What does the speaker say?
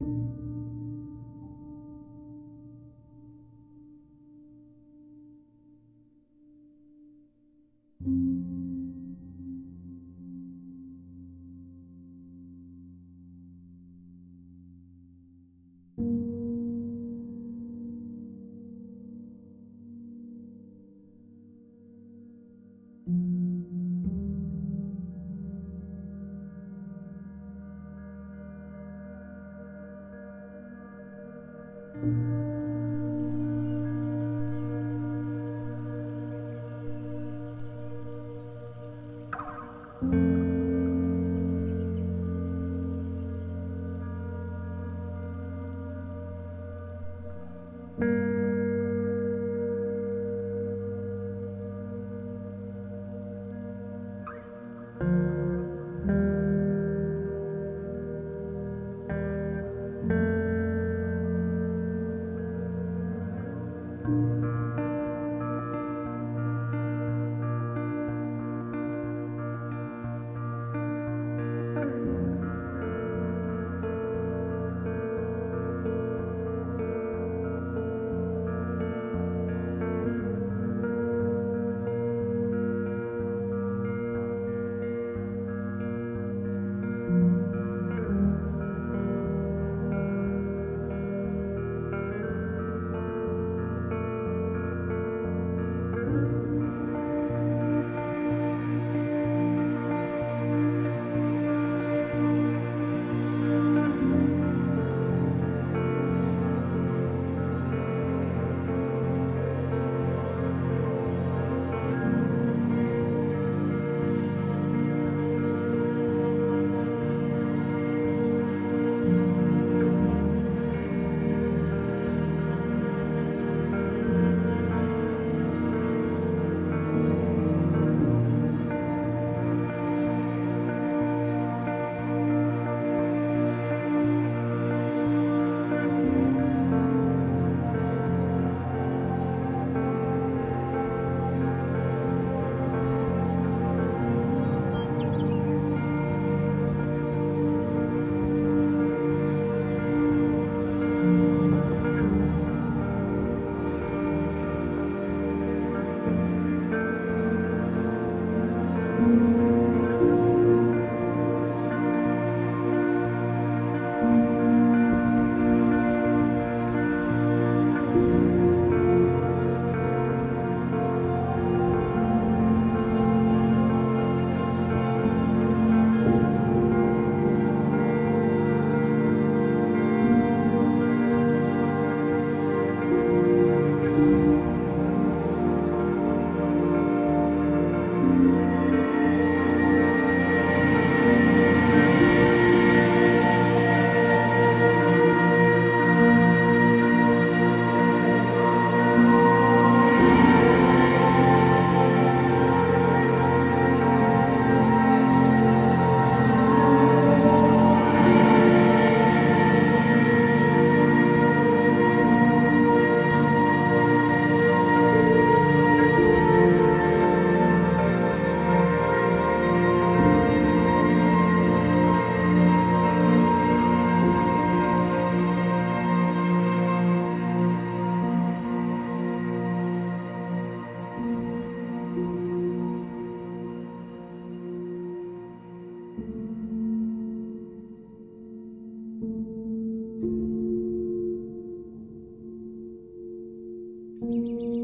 thank you thank you. Música